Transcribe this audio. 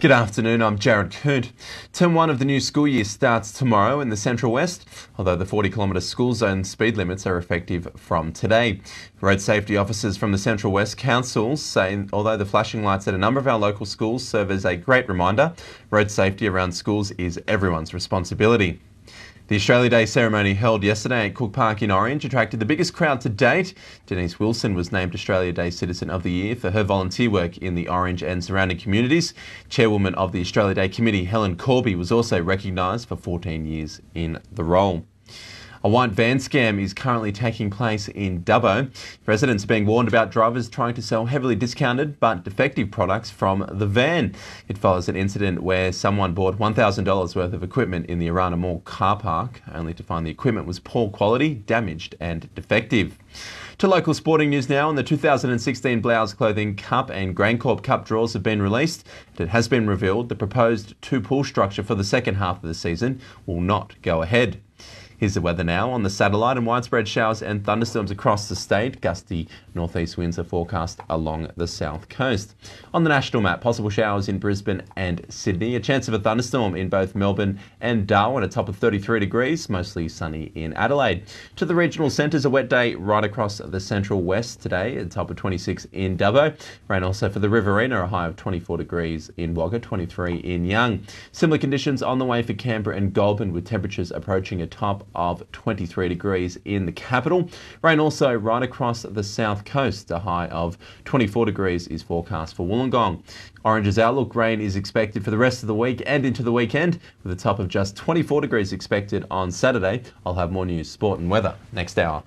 Good afternoon, I'm Jared Coote. Term 1 of the new school year starts tomorrow in the Central West, although the 40 kilometre school zone speed limits are effective from today. Road safety officers from the Central West Council say although the flashing lights at a number of our local schools serve as a great reminder, road safety around schools is everyone's responsibility. The Australia Day ceremony held yesterday at Cook Park in Orange attracted the biggest crowd to date. Denise Wilson was named Australia Day Citizen of the Year for her volunteer work in the Orange and surrounding communities. Chairwoman of the Australia Day Committee, Helen Corby, was also recognised for 14 years in the role. A white van scam is currently taking place in Dubbo. Residents are being warned about drivers trying to sell heavily discounted but defective products from the van. It follows an incident where someone bought $1,000 worth of equipment in the Orana Mall car park, only to find the equipment was poor quality, damaged, and defective. To local sporting news now, and the 2016 Blowes Clothing Cup and GrainCorp Cup draws have been released. It has been revealed the proposed two pool structure for the second half of the season will not go ahead. Here's the weather now on the satellite and widespread showers and thunderstorms across the state. Gusty northeast winds are forecast along the south coast. On the national map, possible showers in Brisbane and Sydney. A chance of a thunderstorm in both Melbourne and Darwin, a top of 33 degrees, mostly sunny in Adelaide. To the regional centres, a wet day right across the central west today, a top of 26 in Dubbo. Rain also for the Riverina, a high of 24 degrees in Wagga, 23 in Young. Similar conditions on the way for Canberra and Goulburn with temperatures approaching a top of 23 degrees in the capital. Rain also right across the south coast. A high of 24 degrees is forecast for Wollongong. Orange's outlook rain is expected for the rest of the week and into the weekend, with a top of just 24 degrees expected on Saturday. I'll have more news, sport, and weather next hour.